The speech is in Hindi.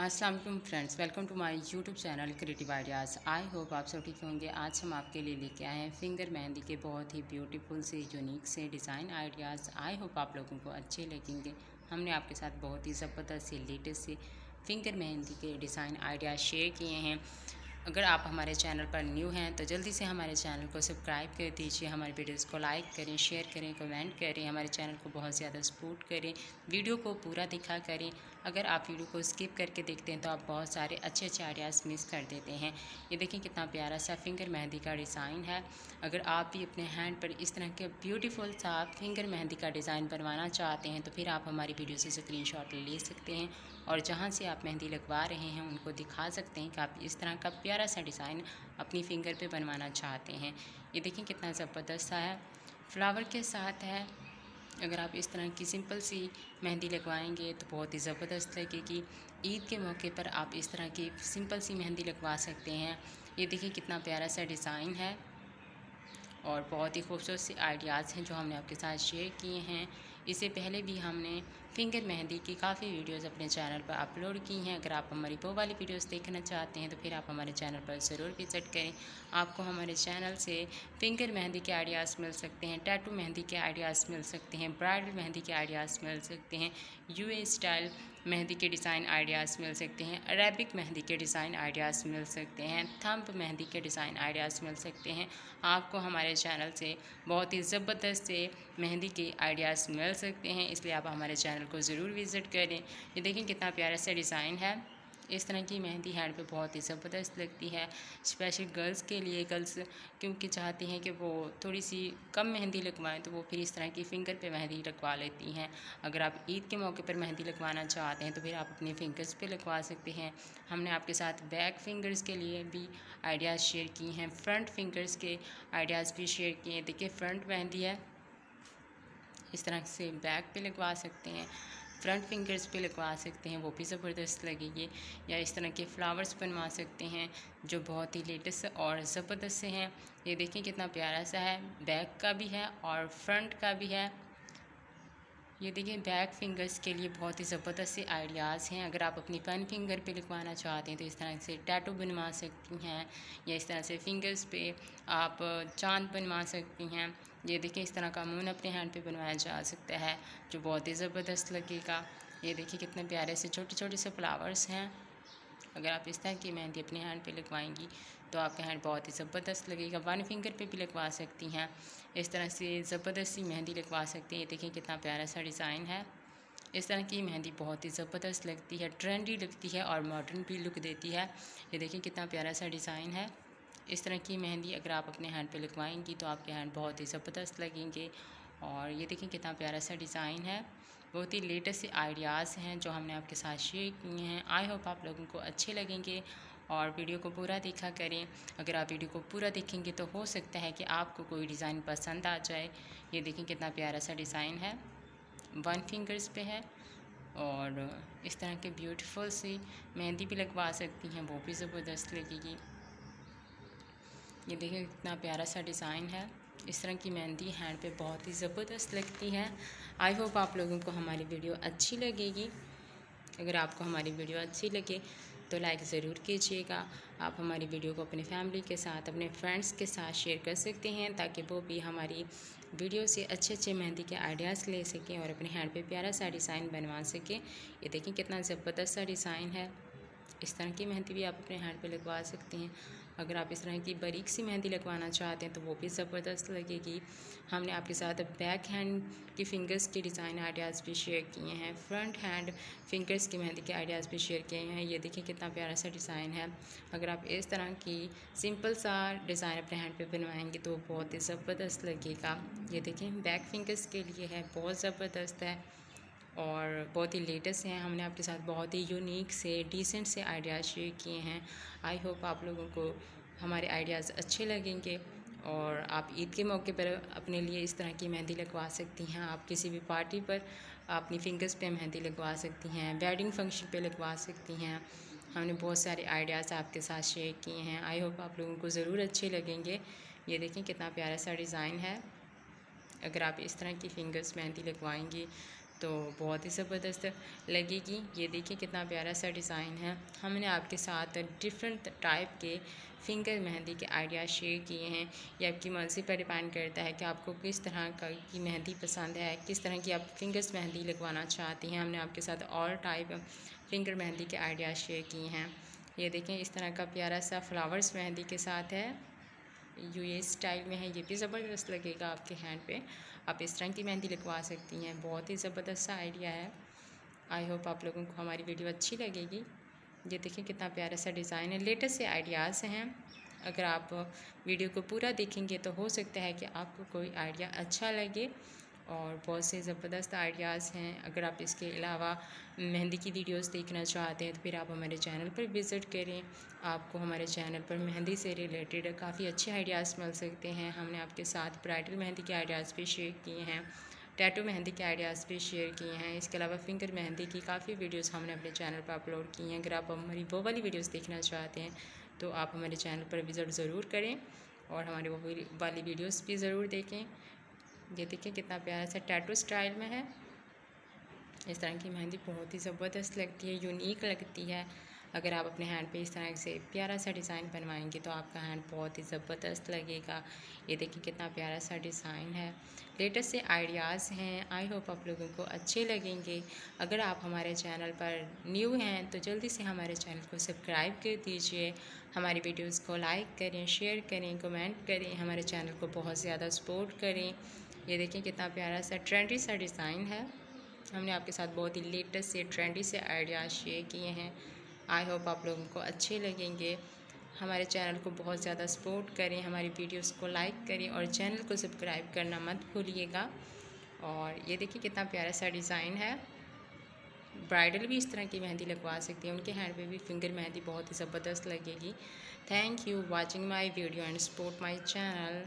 वालेकुम friends, welcome to my YouTube channel creative ideas. I hope आप सब ठीक होंगे। आज हम आपके लिए लेके आए हैं फिंगर मेहंदी के बहुत ही ब्यूटीफुल से यूनिक से डिज़ाइन आइडियाज़। आई होप आप लोगों को अच्छे लगेंगे। हमने आपके साथ बहुत ही ज़बरदस्त से लेटेस्ट से फिंगर मेहंदी के डिज़ाइन आइडियाज़ शेयर किए हैं। अगर आप हमारे चैनल पर न्यू हैं तो जल्दी से हमारे चैनल को सब्सक्राइब कर दीजिए। हमारे वीडियोस को लाइक करें, शेयर करें, कमेंट करें, हमारे चैनल को बहुत ज़्यादा सपोर्ट करें, वीडियो को पूरा दिखा करें। अगर आप वीडियो को स्किप करके देखते हैं तो आप बहुत सारे अच्छे अच्छे आइडियाज़ मिस कर देते हैं। ये देखें कितना प्यारा सा फिंगर मेहंदी का डिज़ाइन है। अगर आप भी अपने हैंड पर इस तरह के ब्यूटीफुल सा फिंगर मेहंदी का डिज़ाइन बनवाना चाहते हैं तो फिर आप हमारी वीडियो से स्क्रीन ले सकते हैं और जहाँ से आप मेहंदी लगवा रहे हैं, उनको दिखा सकते हैं कि आप इस तरह का प्यारा सा डिज़ाइन अपनी फिंगर पे बनवाना चाहते हैं। ये देखें कितना ज़बरदस्त है। फ्लावर के साथ है। अगर आप इस तरह की सिंपल सी मेहंदी लगवाएँगे तो बहुत ही ज़बरदस्त लगेगी। ईद के मौके पर आप इस तरह की सिंपल सी मेहंदी लगवा सकते हैं। ये देखिए कितना प्यारा सा डिज़ाइन है। और बहुत ही खूबसूरत से आइडियाज़ हैं जो हमने आपके साथ शेयर किए हैं। इससे पहले भी हमने फिंगर मेहंदी की काफ़ी वीडियोस अपने चैनल पर अपलोड की हैं। अगर आप हमारी वो वाली वीडियोस देखना चाहते हैं तो फिर आप हमारे चैनल पर ज़रूर विज़िट करें। आपको हमारे चैनल से फिंगर मेहंदी के आइडियाज़ मिल सकते हैं, टैटू मेहंदी के आइडियाज़ मिल सकते हैं, ब्राइडल मेहंदी के आइडियाज़ मिल सकते हैं यूए स्टाइल मेहंदी के डिज़ाइन आइडियाज़ मिल सकते हैं, अरेबिक मेहंदी के डिज़ाइन आइडियाज़ मिल सकते हैं थम्प मेहंदी के डिज़ाइन आइडियाज़ मिल सकते हैं। आपको हमारे चैनल से बहुत ही ज़बरदस्त से मेहंदी के आइडियाज़ मिल सकते हैं, इसलिए आप हमारे चैनल को ज़रूर विज़िट करें। ये देखें कितना प्यारा सा डिज़ाइन है। इस तरह की मेहंदी हैंड पे बहुत ही ज़बरदस्त लगती है। स्पेशल गर्ल्स के लिए गर्ल्स क्योंकि चाहती हैं कि वो थोड़ी सी कम मेहंदी लगवाएँ तो वो फिर इस तरह की फ़िंगर पे मेहंदी लगवा लेती हैं। अगर आप ईद के मौके पर मेहंदी लगवाना चाहते हैं तो फिर आप अपने फिंगर्स पे लगवा सकते हैं। हमने आपके साथ बैक फिंगर्स के लिए भी आइडियाज़ शेयर किए हैं, फ्रंट फिंगर्स के आइडियाज़ भी शेयर किए हैं। देखिए, फ्रंट मेहंदी है। इस तरह से बैक पे लगवा सकते हैं, फ्रंट फिंगर्स पे लगवा सकते हैं, वो भी ज़बरदस्त लगेगी। या इस तरह के फ्लावर्स बनवा सकते हैं, जो बहुत ही लेटेस्ट और ज़बरदस्त से हैं। ये देखें कितना प्यारा सा है, बैक का भी है और फ्रंट का भी है। ये देखिए, बैक फिंगर्स के लिए बहुत ही ज़बरदस्त से आइडियाज़ हैं। अगर आप अपनी पेन फिंगर पे लिखवाना चाहते हैं तो इस तरह से टैटू बनवा सकती हैं या इस तरह से फिंगर्स पे आप चाँद बनवा सकती हैं। ये देखिए, इस तरह का मून अपने हैंड पे बनवाया जा सकता है, जो बहुत ही ज़बरदस्त लगेगा। ये देखिए, कितने प्यारे से छोटे छोटे से फ्लावर्स हैं। अगर आप इस तरह की मेहंदी अपने हैंड पर लगवाएँगी तो आपका हैंड बहुत ही ज़बरदस्त लगेगा। वन फिंगर पे भी लगवा सकती हैं। इस तरह से ज़बरदस्त सी मेहंदी लगवा सकती हैं। ये देखिए कितना प्यारा सा डिज़ाइन है। इस तरह की मेहंदी बहुत ही ज़बरदस्त लगती है ट्रेंडी लगती है और मॉडर्न भी लुक देती है। ये देखिए कितना प्यारा सा डिज़ाइन है। इस तरह की मेहंदी अगर आप अपने हैंड पे लगवाएँगी तो आपके हैंड बहुत ही ज़बरदस्त लगेंगे। और ये देखिए कितना प्यारा सा डिज़ाइन है। बहुत ही लेटेस्ट आइडियाज़ हैं जो हमने आपके साथ शेयर किए हैं। आई होप आप लोगों को अच्छे लगेंगे। और वीडियो को पूरा देखा करें। अगर आप वीडियो को पूरा देखेंगे तो हो सकता है कि आपको कोई डिज़ाइन पसंद आ जाए। ये देखें कितना प्यारा सा डिज़ाइन है। वन फिंगर्स पे है और इस तरह के ब्यूटीफुल सी मेहंदी भी लगवा सकती हैं, वो भी ज़बरदस्त लगेगी। ये देखिए कितना प्यारा सा डिज़ाइन है। इस तरह की मेहंदी हैंड पे बहुत ही ज़बरदस्त लगती है। आई होप आप लोगों को हमारी वीडियो अच्छी लगेगी। अगर आपको हमारी वीडियो अच्छी लगे तो लाइक ज़रूर कीजिएगा। आप हमारी वीडियो को अपने फैमिली के साथ, अपने फ्रेंड्स के साथ शेयर कर सकते हैं ताकि वो भी हमारी वीडियो से अच्छे अच्छे मेहंदी के आइडियाज़ ले सकें और अपने हैंड पे प्यारा सा डिज़ाइन बनवा सकें। ये देखें कितना ज़बरदस्त सा डिज़ाइन है। इस तरह की मेहंदी भी आप अपने हैंड पे लगवा सकते हैं। अगर आप इस तरह की बारीक सी मेहंदी लगवाना चाहते हैं तो वो भी ज़बरदस्त लगेगी। हमने आपके साथ बैक हैंड की फ़िंगर्स के डिज़ाइन आइडियाज़ भी शेयर किए हैं। फ्रंट हैंड फिंगर्स की मेहंदी के आइडियाज़ भी शेयर किए हैं। ये देखिए कितना प्यारा सा डिज़ाइन है। अगर आप इस तरह की सिंपल सा डिज़ाइन अपने हैंड पे बनवाएँगे तो बहुत ही ज़बरदस्त लगेगा। ये देखें बैक फिंगर्स के लिए है, बहुत ज़बरदस्त है। और बहुत ही लेटेस्ट हैं। हमने आपके साथ बहुत ही यूनिक से डिसेंट से आइडियाज़ शेयर किए हैं। आई होप आप लोगों को हमारे आइडियाज़ अच्छे लगेंगे और आप ईद के मौके पर अपने लिए इस तरह की मेहंदी लगवा सकती हैं। आप किसी भी पार्टी पर अपनी फिंगर्स पे मेहंदी लगवा सकती हैं वेडिंग फ़ंक्शन पे लगवा सकती हैं। हमने बहुत सारे आइडियाज़ आपके साथ शेयर किए हैं। आई होप आप लोगों को ज़रूर अच्छे लगेंगे। ये देखें कितना प्यारा सा डिज़ाइन है। अगर आप इस तरह की फिंगर्स मेहंदी लगवाएँगी तो बहुत ही ज़बरदस्त लगेगी। ये देखिए कितना प्यारा सा डिज़ाइन है। हमने आपके साथ डिफरेंट टाइप के फिंगर मेहंदी के आइडिया शेयर किए हैं। ये आपकी मर्ज़ी पर डिपेंड करता है कि आपको किस तरह का की मेहंदी पसंद है, किस तरह की आप फिंगर्स मेहंदी लगवाना चाहती हैं। हमने आपके साथ ऑल टाइप फिंगर मेहंदी के आइडिया शेयर किए हैं। ये देखें इस तरह का प्यारा सा फ्लावर्स मेहंदी के साथ है। यू ये स्टाइल में है, ये भी ज़बरदस्त लगेगा आपके हैंड पे। आप इस तरह की मेहंदी लगवा सकती हैं, बहुत ही ज़बरदस्त सा आइडिया है। आई होप आप लोगों को हमारी वीडियो अच्छी लगेगी। ये देखें कितना प्यारा सा डिज़ाइन है। लेटेस्ट से आइडियाज़ हैं। अगर आप वीडियो को पूरा देखेंगे तो हो सकता है कि आपको कोई आइडिया अच्छा लगे। और बहुत से ज़बरदस्त आइडियाज़ हैं। अगर आप इसके अलावा मेहंदी की वीडियोस देखना चाहते हैं तो फिर आप हमारे चैनल पर विज़िट करें। आपको हमारे चैनल पर मेहंदी से रिलेटेड काफ़ी अच्छे आइडियाज़ मिल सकते हैं। हमने आपके साथ ब्राइडल मेहंदी के आइडियाज़ भी शेयर किए हैं, टैटू मेहंदी के आइडियाज़ भी शेयर किए हैं। इसके अलावा फिंगर मेहंदी की काफ़ी वीडियोस हमने अपने चैनल पर अपलोड की हैं। अगर आप हमारी वो वाली वीडियोस देखना चाहते हैं तो आप हमारे चैनल पर विज़िट ज़रूर करें और हमारी वो वाली वीडियोस भी ज़रूर देखें। ये देखिए कितना प्यारा सा टैटू स्टाइल में है। इस तरह की मेहंदी बहुत ही ज़बरदस्त लगती है यूनिक लगती है। अगर आप अपने हैंड पे इस तरह से प्यारा सा डिज़ाइन बनवाएँगे तो आपका हैंड बहुत ही ज़बरदस्त लगेगा। ये देखिए कितना प्यारा सा डिज़ाइन है। लेटेस्ट से आइडियाज़ हैं। आई होप आप लोगों को अच्छे लगेंगे। अगर आप हमारे चैनल पर न्यू हैं तो जल्दी से हमारे चैनल को सब्सक्राइब कर दीजिए। हमारी वीडियोज़ को लाइक करें शेयर करें कमेंट करें। हमारे चैनल को बहुत ज़्यादा सपोर्ट करें। ये देखें कितना प्यारा सा ट्रेंडी सा डिज़ाइन है। हमने आपके साथ बहुत ही लेटेस्ट से ट्रेंडी से आइडियाज़ शेयर किए हैं। आई होप आप लोगों को अच्छे लगेंगे। हमारे चैनल को बहुत ज़्यादा सपोर्ट करें, हमारी वीडियोस को लाइक करें और चैनल को सब्सक्राइब करना मत भूलिएगा। और ये देखिए कितना प्यारा सा डिज़ाइन है। ब्राइडल भी इस तरह की मेहंदी लगवा सकती है। उनके हैंड पे भी फिंगर मेहंदी बहुत ही ज़बरदस्त लगेगी। Thank you watching my video and support my channel